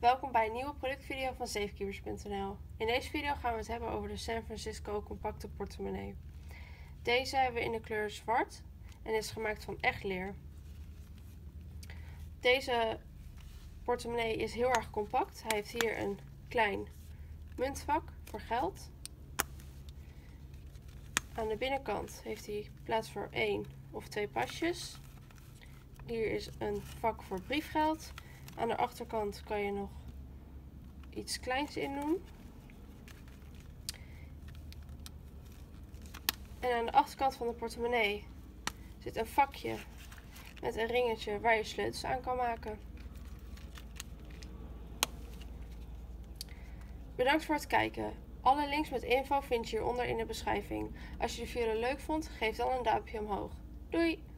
Welkom bij een nieuwe productvideo van safekeepers.nl. In deze video gaan we het hebben over de San Francisco compacte portemonnee. Deze hebben we in de kleur zwart en is gemaakt van echt leer. Deze portemonnee is heel erg compact. Hij heeft hier een klein muntvak voor geld. Aan de binnenkant heeft hij plaats voor één of twee pasjes. Hier is een vak voor briefgeld. Aan de achterkant kan je nog iets kleins in doen. En aan de achterkant van de portemonnee zit een vakje met een ringetje waar je sleutels aan kan maken. Bedankt voor het kijken. Alle links met info vind je hieronder in de beschrijving. Als je de video leuk vond, geef dan een duimpje omhoog. Doei!